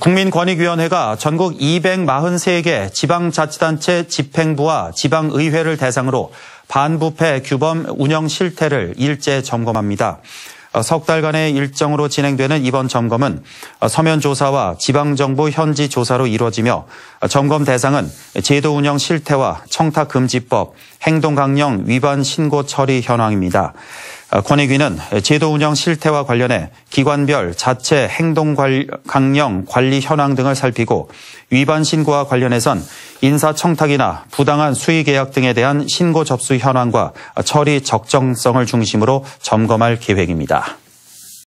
국민권익위원회가 전국 243개 지방자치단체 집행부와 지방의회를 대상으로 반부패 규범 운영 실태를 일제 점검합니다. 석 달간의 일정으로 진행되는 이번 점검은 서면 조사와 지방정부 현지 조사로 이루어지며 점검 대상은 제도 운영 실태와 청탁금지법, 행동강령 위반 신고 처리 현황입니다. 권익위는 제도 운영 실태와 관련해 기관별 자체 행동 강령 관리 현황 등을 살피고 위반 신고와 관련해선 인사 청탁이나 부당한 수의 계약 등에 대한 신고 접수 현황과 처리 적정성을 중심으로 점검할 계획입니다.